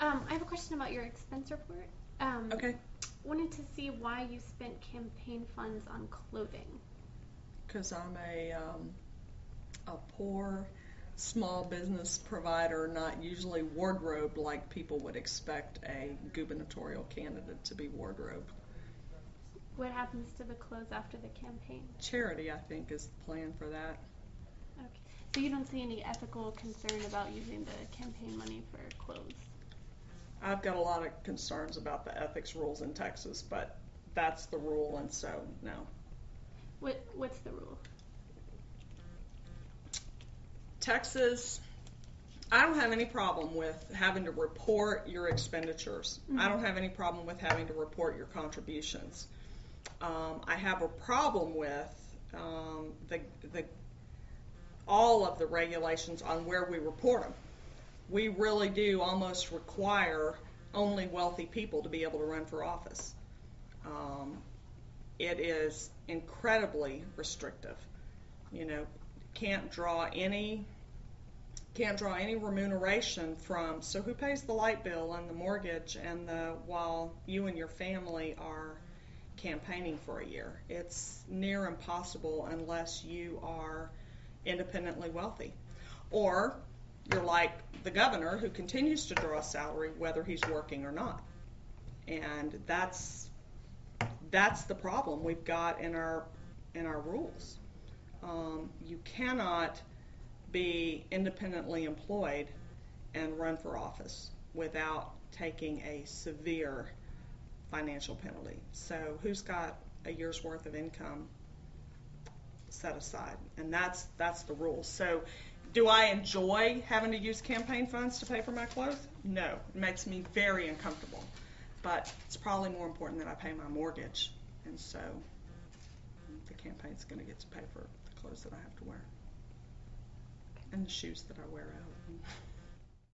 Um, I have a question about your expense report. Um, Okay. Wanted to see why you spent campaign funds on clothing. Because I'm a, um, a poor, small business provider, not usually wardrobe like people would expect a gubernatorial candidate to be wardrobe. What happens to the clothes after the campaign? Charity, I think, is the plan for that. Okay. So you don't see any ethical concern about using the campaign money for clothes? I've got a lot of concerns about the ethics rules in Texas, but that's the rule, and so, no. What What's the rule? Texas, I don't have any problem with having to report your expenditures. I don't have any problem with having to report your contributions. Um, I have a problem with um, the, the all of the regulations on where we report them. We really do almost require only wealthy people to be able to run for office. Um, it is incredibly restrictive. You know, can't draw any can't draw any remuneration from so who pays the light bill and the mortgage and the while you and your family are campaigning for a year it's near impossible unless you are independently wealthy or you're like the governor who continues to draw a salary whether he's working or not and that's that's the problem we've got in our in our rules um, you cannot be independently employed and run for office without taking a severe financial penalty. So, who's got a year's worth of income set aside? And that's that's the rule. So, do I enjoy having to use campaign funds to pay for my clothes? No, it makes me very uncomfortable. But it's probably more important that I pay my mortgage, and so the campaign's going to get to pay for the clothes that I have to wear and the shoes that I wear out.